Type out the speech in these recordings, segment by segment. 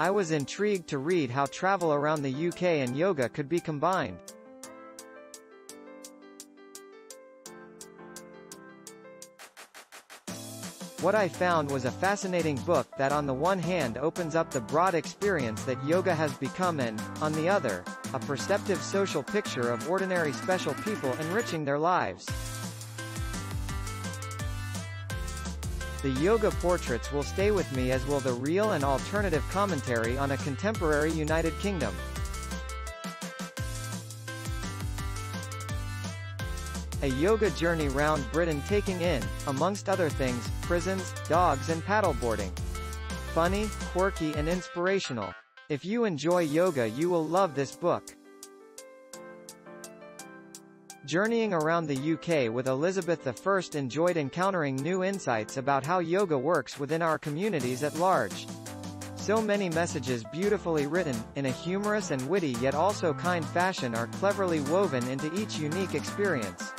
I was intrigued to read how travel around the UK and yoga could be combined. What I found was a fascinating book that on the one hand opens up the broad experience that yoga has become and, on the other, a perceptive social picture of ordinary special people enriching their lives. The yoga portraits will stay with me as will the real and alternative commentary on a contemporary United Kingdom. A yoga journey round Britain taking in, amongst other things, prisons, dogs and paddleboarding. Funny, quirky and inspirational. If you enjoy yoga you will love this book. Journeying around the UK with Elizabeth I enjoyed encountering new insights about how yoga works within our communities at large. So many messages beautifully written, in a humorous and witty yet also kind fashion are cleverly woven into each unique experience.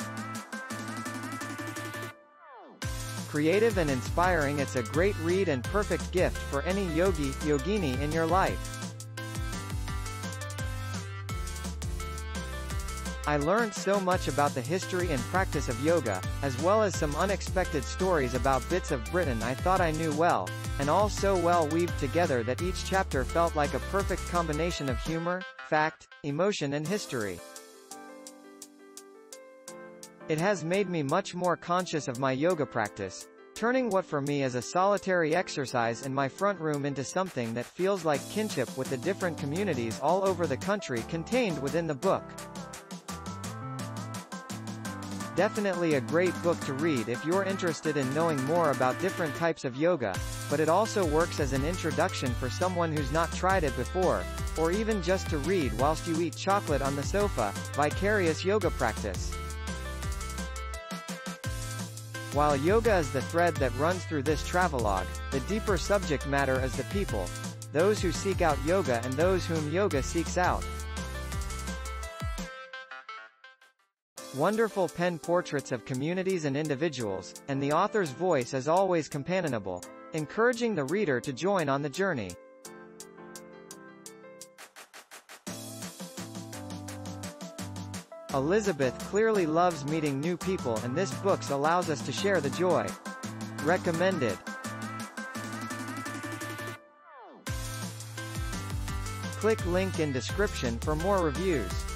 Creative and inspiring it's a great read and perfect gift for any yogi, yogini in your life. I learned so much about the history and practice of yoga, as well as some unexpected stories about bits of Britain I thought I knew well, and all so well weaved together that each chapter felt like a perfect combination of humor, fact, emotion and history. It has made me much more conscious of my yoga practice, turning what for me is a solitary exercise in my front room into something that feels like kinship with the different communities all over the country contained within the book. Definitely a great book to read if you're interested in knowing more about different types of yoga, but it also works as an introduction for someone who's not tried it before, or even just to read whilst you eat chocolate on the sofa, Vicarious Yoga Practice. While yoga is the thread that runs through this travelogue, the deeper subject matter is the people, those who seek out yoga and those whom yoga seeks out. Wonderful pen portraits of communities and individuals, and the author's voice is always companionable, encouraging the reader to join on the journey. Elizabeth clearly loves meeting new people and this book allows us to share the joy. Recommended. Click link in description for more reviews.